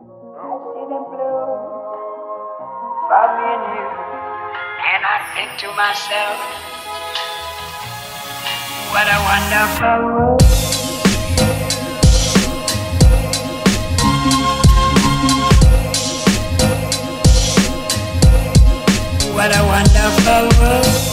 and I think to myself, what a wonderful world. What a wonderful world.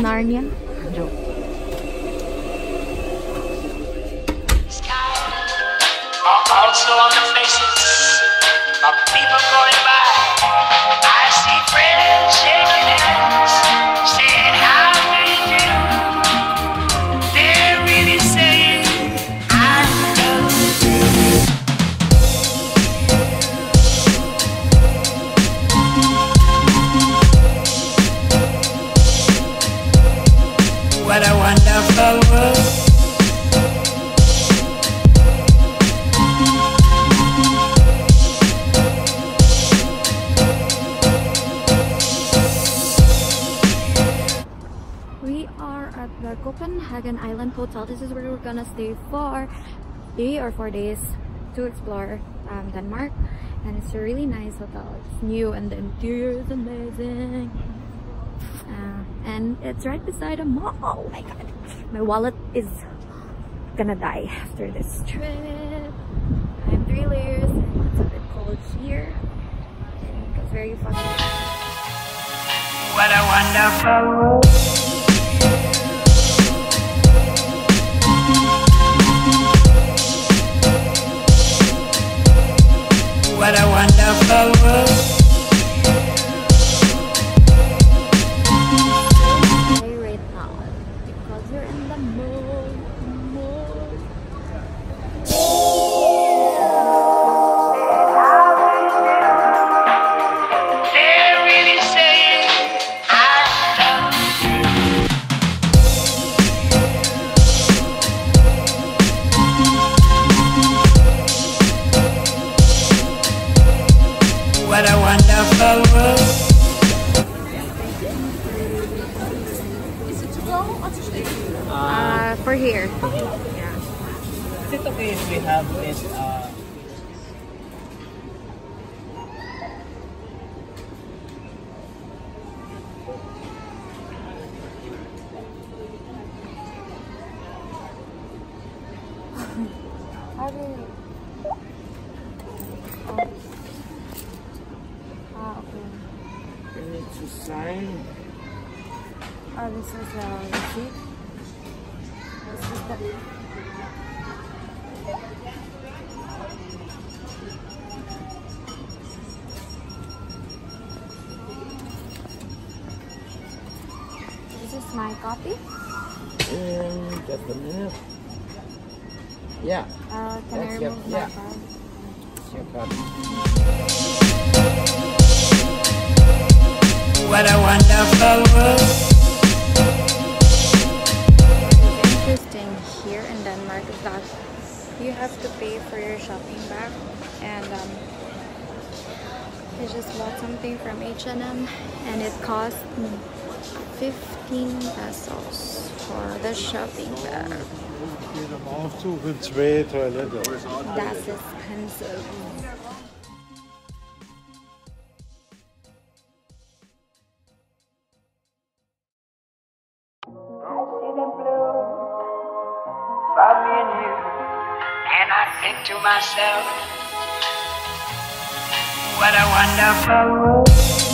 Narnia? Joke. Hotel. This is where we're gonna stay for three or four days to explore um, Denmark. And it's a really nice hotel. It's new and the interior is amazing. Uh, and it's right beside a mall. Oh my god. My wallet is gonna die after this trip. I'm three layers and it's a bit cold here. It's very fun. What a wonderful We need to sign? This is the receipt. This is my copy. Um, just a minute. Yeah, Uh, can I That's your- remove my yeah. card? your card. What a wonderful world. Interesting here in Denmark is that you have to pay for your shopping bag and um, I just bought something from H&M and it cost me 15 pesos for the shopping bag. Meget to tilbage toiletter. That's expensive. I think to myself, What a wonderful world.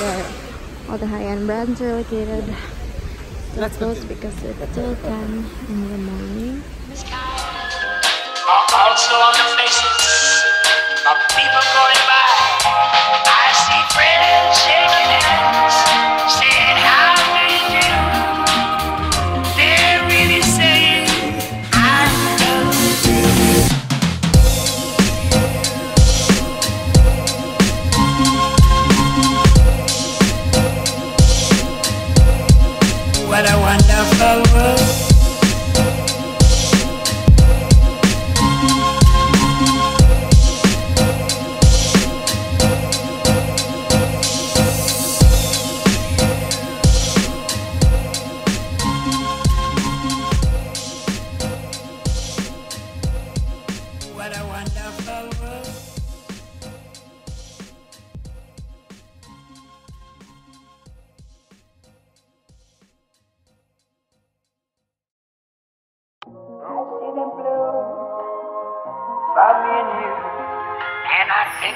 Where all the high-end brands are located. Still closed because it's still 10 in the morning. are also on the faces of people going by. I see friends shaking hands, What a wonderful world.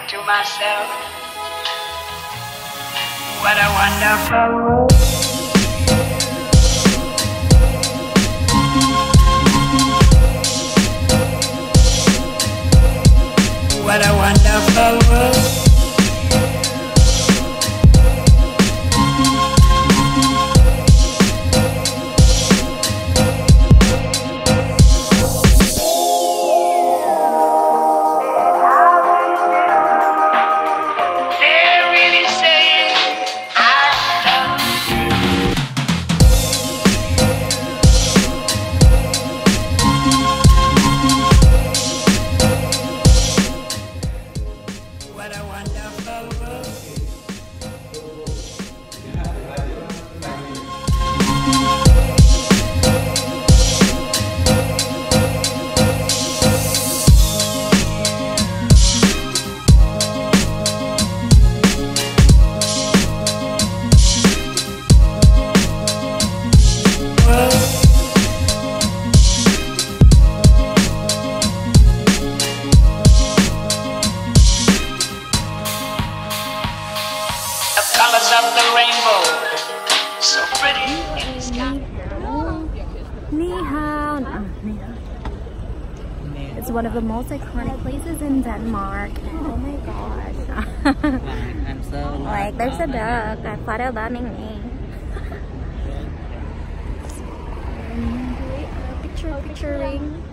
To myself, what a wonderful world. Most iconic places in Denmark. Oh my gosh. I'm so like, there's a duck. I photo bombing me. We are picture picturing.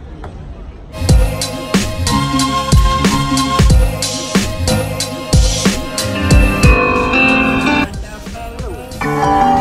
Horses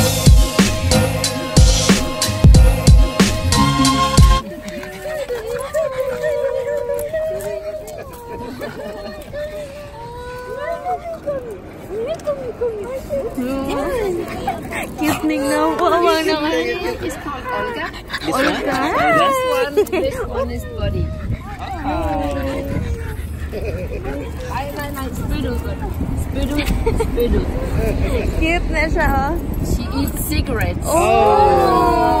Cute nignan po. Awang naman. It's called Olga. This one? This one, this one is Buddy. Ay, ay, ay, Spidu. Spidu, Spidu. Cute na siya, oh. She eats cigarettes. Oh! Not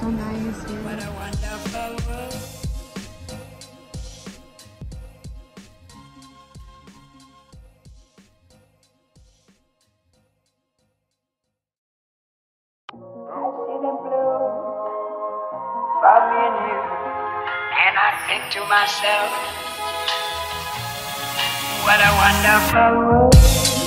so nice here. What a wonderful world. I see the blue for me and you, and I think to myself, what a wonderful world.